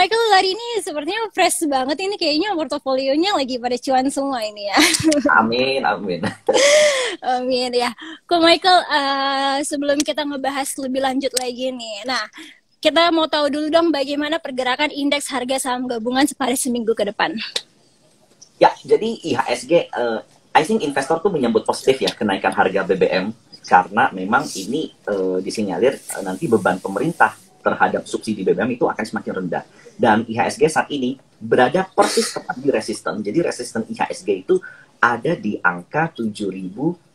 Michael hari ini sepertinya fresh banget ini kayaknya portofolionya lagi pada cuan semua ini ya. Amin, amin. amin ya. Ko Michael, uh, sebelum kita ngebahas lebih lanjut lagi nih, nah kita mau tahu dulu dong bagaimana pergerakan indeks harga saham gabungan pada seminggu ke depan. Ya, jadi IHSG, uh, I think investor tuh menyambut positif ya kenaikan harga BBM karena memang ini uh, disinyalir uh, nanti beban pemerintah terhadap subsidi BBM itu akan semakin rendah. Dan IHSG saat ini berada persis tepat di resisten. Jadi resisten IHSG itu ada di angka 7000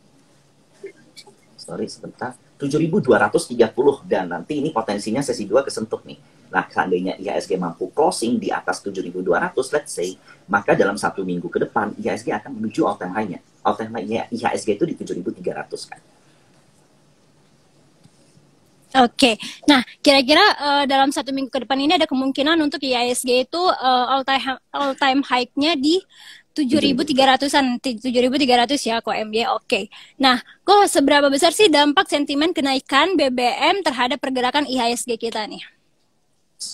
sorry sebentar 7230 dan nanti ini potensinya sesi 2 kesentuh nih. Nah, seandainya IHSG mampu closing di atas 7200 let's say, maka dalam satu minggu ke depan IHSG akan menuju all time high-nya. All time high-nya IHSG itu di 7300 kan. Oke, okay. nah kira-kira uh, dalam satu minggu ke depan ini ada kemungkinan untuk IISG itu uh, all time all time high-nya di 7.300-an, 7.300 ya kok MD. Oke. Okay. Nah, kok seberapa besar sih dampak sentimen kenaikan BBM terhadap pergerakan IHSG kita nih?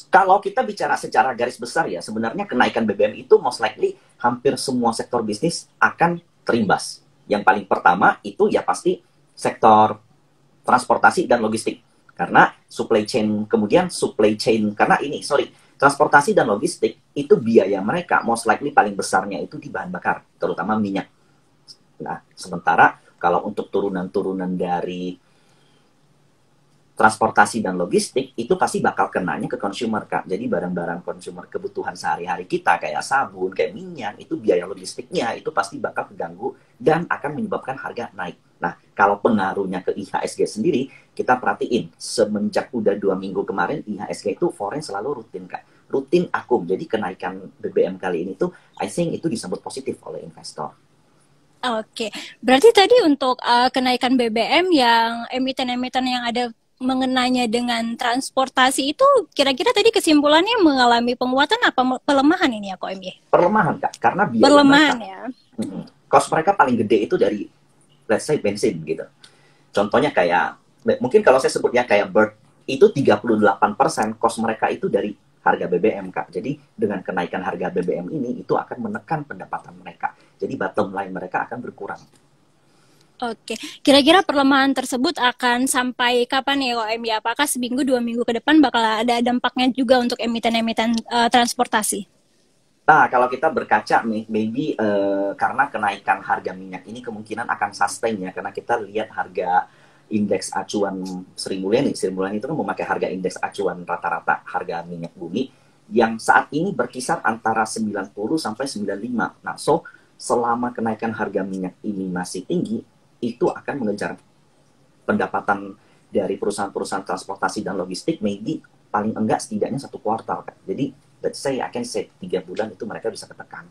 Kalau kita bicara secara garis besar ya, sebenarnya kenaikan BBM itu most likely hampir semua sektor bisnis akan terimbas. Yang paling pertama itu ya pasti sektor transportasi dan logistik karena supply chain kemudian supply chain karena ini sorry transportasi dan logistik itu biaya mereka most likely paling besarnya itu di bahan bakar terutama minyak nah sementara kalau untuk turunan-turunan dari transportasi dan logistik itu pasti bakal kenanya ke consumer kak. Jadi barang-barang consumer kebutuhan sehari-hari kita kayak sabun, kayak minyak itu biaya logistiknya itu pasti bakal keganggu dan akan menyebabkan harga naik. Nah kalau pengaruhnya ke IHSG sendiri kita perhatiin semenjak udah dua minggu kemarin IHSG itu foreign selalu rutin kak, rutin akum. Jadi kenaikan BBM kali ini tuh I think itu disebut positif oleh investor. Oke, berarti tadi untuk uh, kenaikan BBM yang emiten-emiten yang ada mengenanya dengan transportasi itu kira-kira tadi kesimpulannya mengalami penguatan apa pelemahan ini ya kok MY? Perlemahan kak, karena biaya Perlemahan mereka, ya. Kos mereka paling gede itu dari let's say bensin gitu. Contohnya kayak mungkin kalau saya sebutnya kayak Bird itu 38% kos mereka itu dari harga BBM kak. Jadi dengan kenaikan harga BBM ini itu akan menekan pendapatan mereka. Jadi bottom line mereka akan berkurang. Oke, kira-kira perlemahan tersebut akan sampai kapan ya OM ya? Apakah seminggu dua minggu ke depan bakal ada dampaknya juga untuk emiten-emiten uh, transportasi? Nah, kalau kita berkaca maybe uh, karena kenaikan harga minyak ini kemungkinan akan sustain ya, karena kita lihat harga indeks acuan Sri Mulyani, Sri Mulyani itu kan memakai harga indeks acuan rata-rata harga minyak bumi yang saat ini berkisar antara 90 sampai 95. Nah, so selama kenaikan harga minyak ini masih tinggi, itu akan mengejar pendapatan dari perusahaan-perusahaan transportasi dan logistik maybe paling enggak setidaknya satu kuartal. Jadi let's say I can say tiga bulan itu mereka bisa ketekan.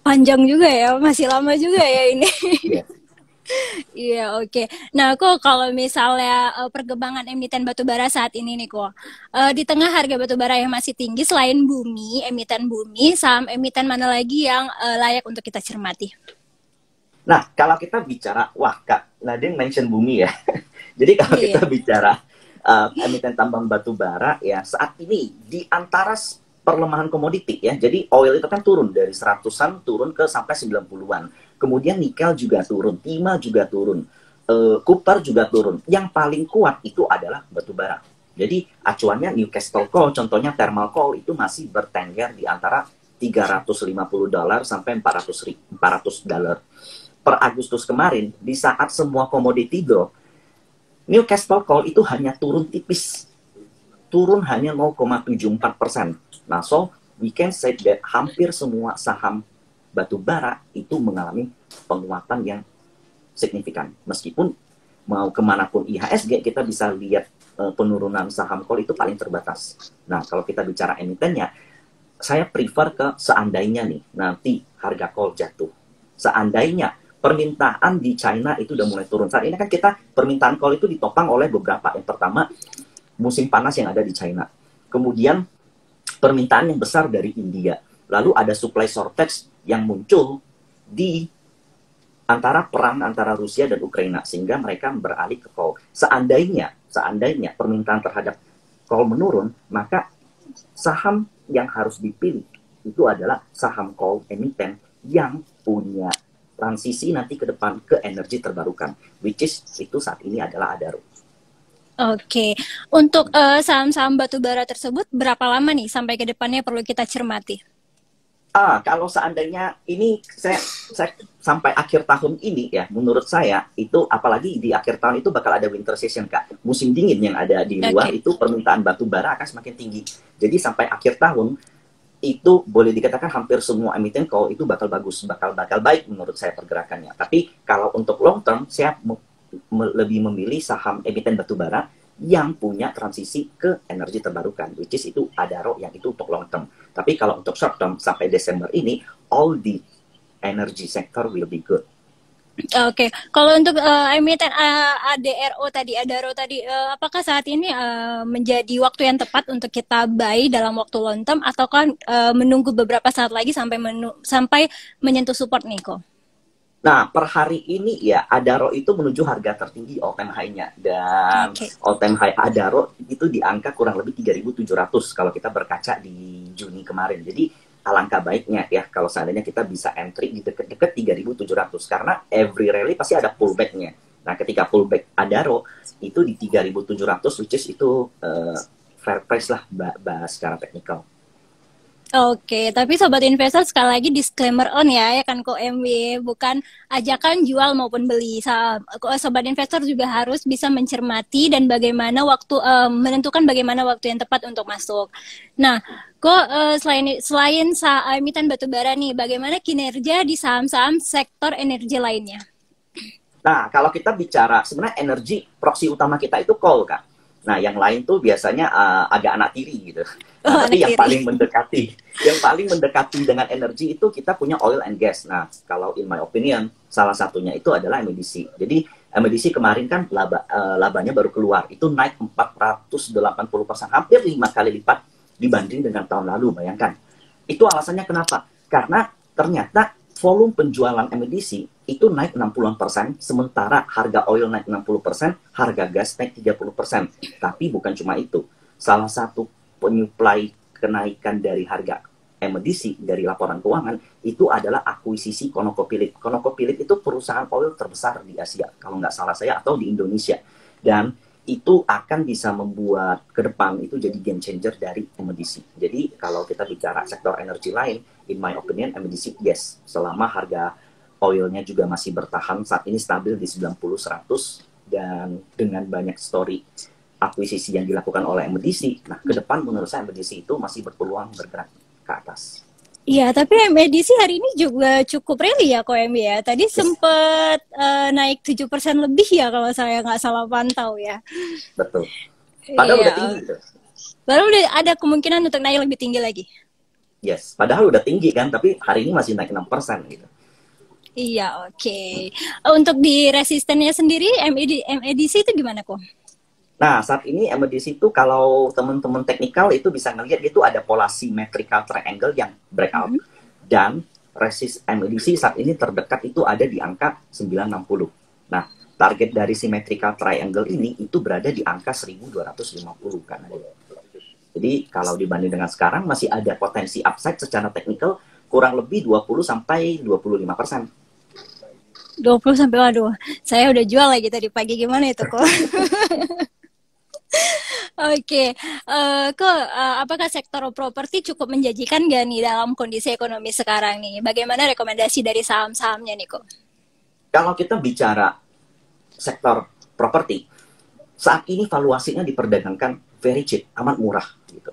Panjang juga ya, masih lama juga ya ini. Yeah. Iya yeah, oke. Okay. Nah kok kalau misalnya uh, perkembangan emiten batubara saat ini nih kok uh, di tengah harga batubara yang masih tinggi selain bumi emiten bumi saham emiten mana lagi yang uh, layak untuk kita cermati? Nah, kalau kita bicara, wah Kak Nadine mention bumi ya. Jadi kalau yeah. kita bicara uh, emiten tambang batu bara ya saat ini di antara perlemahan komoditi ya. Jadi oil itu kan turun dari seratusan turun ke sampai 90-an. Kemudian nikel juga turun, timah juga turun, copper juga turun. Yang paling kuat itu adalah batu bara. Jadi acuannya Newcastle Coal, contohnya thermal coal itu masih bertengger di antara 350 dolar sampai 400 400 dolar per Agustus kemarin, di saat semua komoditi drop, Newcastle Coal itu hanya turun tipis. Turun hanya 0,74 persen. Nah, so we can say that hampir semua saham batu bara itu mengalami penguatan yang signifikan. Meskipun mau ke mana pun IHSG, kita bisa lihat uh, penurunan saham coal itu paling terbatas. Nah, kalau kita bicara emitennya, saya prefer ke seandainya nih, nanti harga coal jatuh. Seandainya permintaan di China itu udah mulai turun. Saat ini kan kita permintaan call itu ditopang oleh beberapa. Yang pertama, musim panas yang ada di China. Kemudian permintaan yang besar dari India. Lalu ada supply shortage yang muncul di antara perang antara Rusia dan Ukraina sehingga mereka beralih ke call. Seandainya, seandainya permintaan terhadap call menurun, maka saham yang harus dipilih itu adalah saham call emiten yang punya transisi nanti ke depan ke energi terbarukan, which is itu saat ini adalah Adaro. Oke, okay. untuk uh, saham-saham batubara tersebut berapa lama nih sampai ke depannya perlu kita cermati? Ah, kalau seandainya ini saya, saya sampai akhir tahun ini ya, menurut saya itu apalagi di akhir tahun itu bakal ada winter session kak, musim dingin yang ada di luar okay. itu permintaan batu bara akan semakin tinggi. Jadi sampai akhir tahun itu boleh dikatakan hampir semua emiten call itu bakal bagus, bakal bakal baik menurut saya pergerakannya. Tapi kalau untuk long term, saya lebih memilih saham emiten batubara yang punya transisi ke energi terbarukan, which is itu Adaro yang itu untuk long term. Tapi kalau untuk short term sampai Desember ini, all the energy sector will be good. Oke, okay. kalau untuk uh, emiten uh, ADRO tadi, Adaro tadi, uh, apakah saat ini uh, menjadi waktu yang tepat untuk kita buy dalam waktu long term, atau kan uh, menunggu beberapa saat lagi sampai sampai menyentuh support nih kok? Nah, per hari ini ya Adaro itu menuju harga tertinggi all time high-nya dan okay. all time high Adaro itu di angka kurang lebih 3.700 kalau kita berkaca di Juni kemarin. Jadi alangkah baiknya ya kalau seandainya kita bisa entry di dekat-dekat 3.700 karena every rally pasti ada pullback-nya. Nah, ketika pullback Adaro itu di 3.700 which is itu uh, fair price lah bahas secara teknikal. Oke, tapi sobat investor sekali lagi disclaimer on ya, ya kan kok MW bukan ajakan jual maupun beli. Sobat investor juga harus bisa mencermati dan bagaimana waktu uh, menentukan bagaimana waktu yang tepat untuk masuk. Nah, kok uh, selain selain saham emiten batubara nih, bagaimana kinerja di saham-saham sektor energi lainnya? Nah, kalau kita bicara sebenarnya energi proksi utama kita itu coal, Kak. Nah, yang lain tuh biasanya uh, agak anak tiri gitu. Nah, oh, tapi yang tiri. paling mendekati, yang paling mendekati dengan energi itu kita punya oil and gas. Nah, kalau in my opinion, salah satunya itu adalah MDC. Jadi MDC kemarin kan laba uh, labanya baru keluar, itu naik 480 persen, hampir lima kali lipat dibanding dengan tahun lalu. Bayangkan. Itu alasannya kenapa? Karena ternyata volume penjualan MDC itu naik 60 persen, sementara harga oil naik 60 persen, harga gas naik 30 persen. Tapi bukan cuma itu. Salah satu penyuplai kenaikan dari harga MDC dari laporan keuangan itu adalah akuisisi ConocoPhillips. ConocoPhillips itu perusahaan oil terbesar di Asia, kalau nggak salah saya, atau di Indonesia. Dan itu akan bisa membuat ke depan itu jadi game changer dari MDC. Jadi kalau kita bicara sektor energi lain, in my opinion MDC yes, selama harga oilnya juga masih bertahan saat ini stabil di 90-100 dan dengan banyak story akuisisi yang dilakukan oleh MDC, nah ke depan menurut saya MDC itu masih berpeluang bergerak ke atas. Iya, tapi MedC hari ini juga cukup rally ya kok MB ya. Tadi sempat uh, naik 7% lebih ya kalau saya nggak salah pantau ya. Betul. Padahal iya. udah tinggi. Baru udah ada kemungkinan untuk naik lebih tinggi lagi. Yes, padahal udah tinggi kan, tapi hari ini masih naik 6% gitu. Iya, oke. Okay. Untuk di resistennya sendiri MED, MEDC itu gimana kok? Nah, saat ini MDC itu kalau teman-teman teknikal itu bisa ngelihat itu ada pola symmetrical triangle yang breakout. Mm -hmm. Dan resist MDC saat ini terdekat itu ada di angka 960. Nah, target dari symmetrical triangle ini itu berada di angka 1250 kan. Jadi kalau dibanding dengan sekarang masih ada potensi upside secara teknikal kurang lebih 20 sampai 25 persen. 20 sampai waduh, saya udah jual lagi tadi pagi gimana itu kok? Oke, okay. uh, eh, ke uh, apakah sektor properti cukup menjanjikan gak nih dalam kondisi ekonomi sekarang nih? Bagaimana rekomendasi dari saham-sahamnya nih kok? Kalau kita bicara sektor properti, saat ini valuasinya diperdagangkan very cheap, amat murah gitu.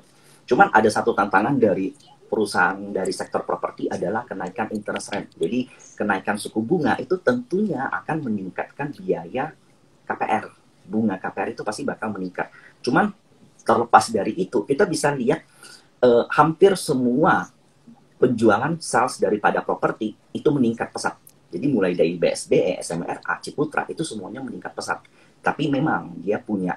Cuman ada satu tantangan dari perusahaan dari sektor properti adalah kenaikan interest rate. Jadi kenaikan suku bunga itu tentunya akan meningkatkan biaya KPR bunga KPR itu pasti bakal meningkat. Cuman terlepas dari itu, kita bisa lihat eh, hampir semua penjualan sales daripada properti itu meningkat pesat. Jadi mulai dari BSD, SMRA, Ciputra itu semuanya meningkat pesat. Tapi memang dia punya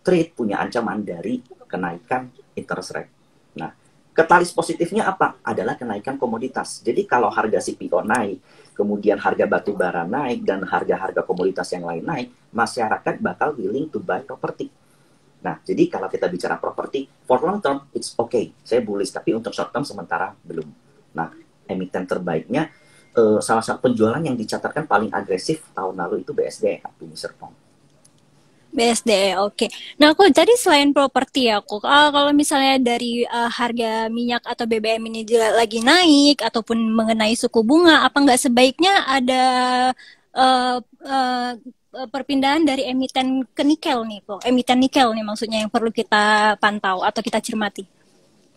trade, punya ancaman dari kenaikan interest rate. Nah, katalis positifnya apa? Adalah kenaikan komoditas. Jadi kalau harga CPO naik, kemudian harga batu bara naik dan harga-harga komoditas yang lain naik, masyarakat bakal willing to buy property. Nah, jadi kalau kita bicara properti, for long term, it's okay. Saya bullish, tapi untuk short term sementara belum. Nah, emiten terbaiknya, uh, salah satu penjualan yang dicatatkan paling agresif tahun lalu itu BSD, Bumi Serpong. BSD, oke. Okay. Nah, aku tadi selain properti ya, aku uh, kalau misalnya dari uh, harga minyak atau BBM ini lagi naik ataupun mengenai suku bunga, apa nggak sebaiknya ada uh, uh, perpindahan dari emiten ke nikel nih, kok? Emiten nikel nih maksudnya yang perlu kita pantau atau kita cermati.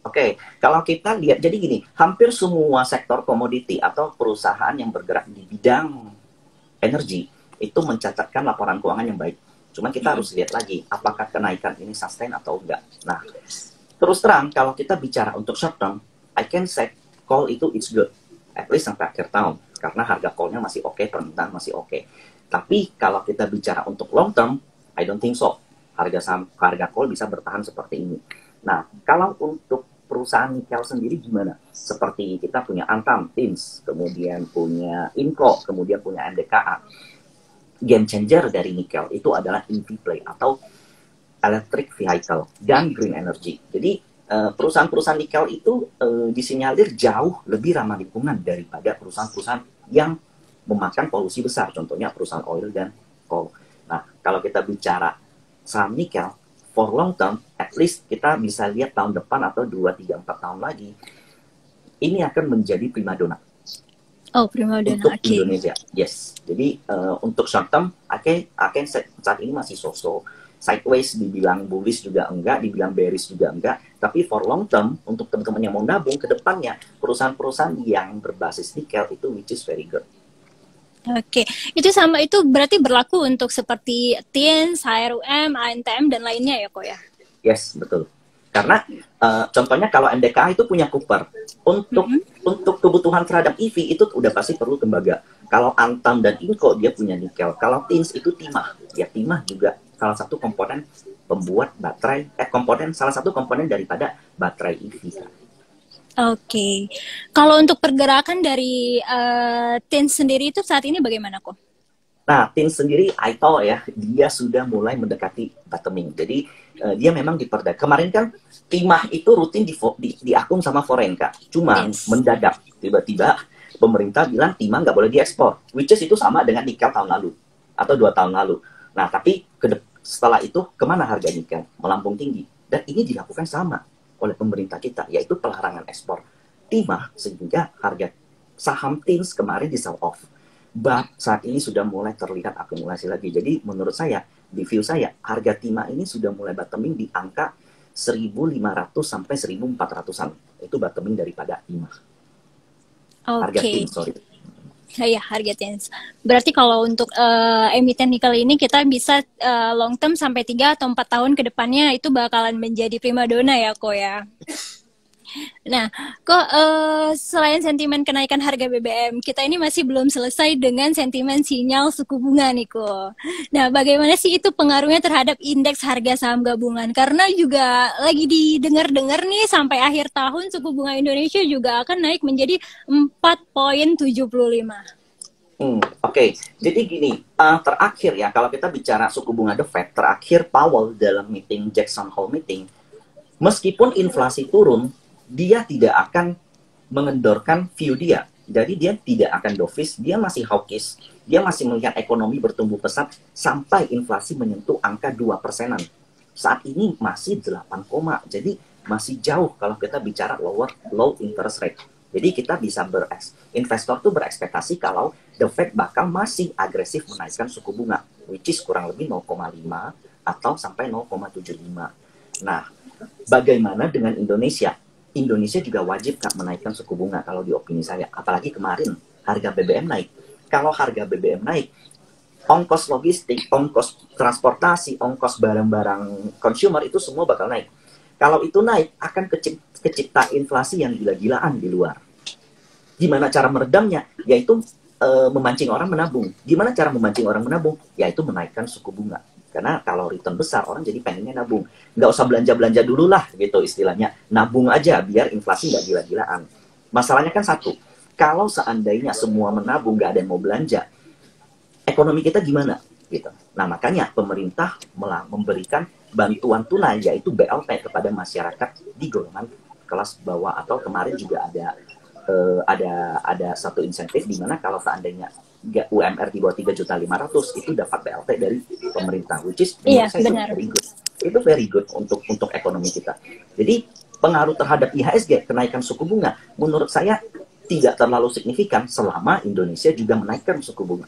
Oke, okay. kalau kita lihat jadi gini, hampir semua sektor komoditi atau perusahaan yang bergerak di bidang energi itu mencatatkan laporan keuangan yang baik Cuma kita harus lihat lagi apakah kenaikan ini sustain atau enggak. Nah, terus terang kalau kita bicara untuk short term, I can say call itu it's good. At least sampai akhir tahun. Karena harga call-nya masih oke, okay, permintaan masih oke. Okay. Tapi kalau kita bicara untuk long term, I don't think so. Harga saham, harga call bisa bertahan seperti ini. Nah, kalau untuk perusahaan nikel sendiri gimana? Seperti kita punya Antam, Tins, kemudian punya Inco, kemudian punya MDKA game changer dari nikel itu adalah EV play atau electric vehicle dan green energy. Jadi eh, perusahaan-perusahaan nikel itu uh, disinyalir jauh lebih ramah lingkungan daripada perusahaan-perusahaan yang memakan polusi besar, contohnya perusahaan oil dan coal. Nah, kalau kita bicara saham nikel, for long term, at least kita bisa lihat tahun depan atau 2, 3, 4 tahun lagi, ini akan menjadi primadona Oh, prima Untuk okay. Indonesia, yes. Jadi uh, untuk short term, Aken, Aken saat ini masih sosok sideways, dibilang bullish juga enggak, dibilang bearish juga enggak. Tapi for long term, untuk teman-teman yang mau nabung ke depannya, perusahaan-perusahaan yang berbasis nikel itu which is very good. Oke, okay. itu sama itu berarti berlaku untuk seperti TINS, HRUM, ANTM dan lainnya ya kok ya? Yes, betul. Karena uh, contohnya kalau NDK itu punya Cooper, untuk mm -hmm. untuk kebutuhan terhadap EV itu udah pasti perlu tembaga. Kalau Antam dan Inco dia punya nikel. Kalau Tins itu timah, ya timah juga salah satu komponen pembuat baterai, eh komponen salah satu komponen daripada baterai EV. Oke, okay. kalau untuk pergerakan dari uh, Tins sendiri itu saat ini bagaimana kok? Nah, Tins sendiri, I tahu ya, dia sudah mulai mendekati bottoming. Jadi uh, dia memang diperdak. Kemarin kan timah itu rutin di, di, di akun sama Forenka. Cuma yes. mendadak tiba-tiba pemerintah bilang timah nggak boleh diekspor. Which is itu sama dengan nikel tahun lalu atau dua tahun lalu. Nah tapi setelah itu ke mana harga nikel melambung tinggi dan ini dilakukan sama oleh pemerintah kita yaitu pelarangan ekspor timah sehingga harga saham tins kemarin di sell off. But saat ini sudah mulai terlihat akumulasi lagi. Jadi menurut saya di view saya harga timah ini sudah mulai bottoming di angka 1.500 sampai 1.400-an. Itu bottoming daripada timah. Okay. Harga tim, sorry. Ya, ya harga tin. Berarti kalau untuk uh, emiten nikel ini kita bisa uh, long term sampai 3 atau 4 tahun ke depannya itu bakalan menjadi primadona ya kok ya. Nah, kok uh, selain sentimen kenaikan harga BBM, kita ini masih belum selesai dengan sentimen sinyal suku bunga nih kok. Nah, bagaimana sih itu pengaruhnya terhadap indeks harga saham gabungan? Karena juga lagi didengar-dengar nih sampai akhir tahun suku bunga Indonesia juga akan naik menjadi 4.75. Hmm, Oke, okay. jadi gini, uh, terakhir ya kalau kita bicara suku bunga The Fed, terakhir Powell dalam meeting Jackson Hole meeting, meskipun inflasi turun, dia tidak akan mengendorkan view dia. Jadi dia tidak akan dovish, dia masih hawkish, dia masih melihat ekonomi bertumbuh pesat sampai inflasi menyentuh angka 2 persenan. Saat ini masih 8, jadi masih jauh kalau kita bicara lower low interest rate. Jadi kita bisa berekс, investor tuh berekspektasi kalau the Fed bakal masih agresif menaikkan suku bunga, which is kurang lebih 0,5 atau sampai 0,75. Nah, bagaimana dengan Indonesia? Indonesia juga wajib kak menaikkan suku bunga kalau di opini saya. Apalagi kemarin harga BBM naik. Kalau harga BBM naik, ongkos logistik, ongkos transportasi, ongkos barang-barang consumer itu semua bakal naik. Kalau itu naik, akan kecipta inflasi yang gila-gilaan di luar. Gimana cara meredamnya? Yaitu e, memancing orang menabung. Gimana cara memancing orang menabung? Yaitu menaikkan suku bunga. Karena kalau return besar, orang jadi pengennya nabung. Nggak usah belanja-belanja dulu lah, gitu istilahnya. Nabung aja, biar inflasi nggak gila-gilaan. Masalahnya kan satu, kalau seandainya semua menabung, nggak ada yang mau belanja, ekonomi kita gimana? gitu. Nah makanya pemerintah memberikan bantuan tunai yaitu BLT kepada masyarakat di golongan kelas bawah atau kemarin juga ada uh, ada ada satu insentif di mana kalau seandainya UMR di bawah tiga juta lima ratus itu dapat BLT dari pemerintah which is iya, benar. itu very good. Itu very good untuk untuk ekonomi kita. Jadi pengaruh terhadap IHSG kenaikan suku bunga menurut saya tidak terlalu signifikan selama Indonesia juga menaikkan suku bunga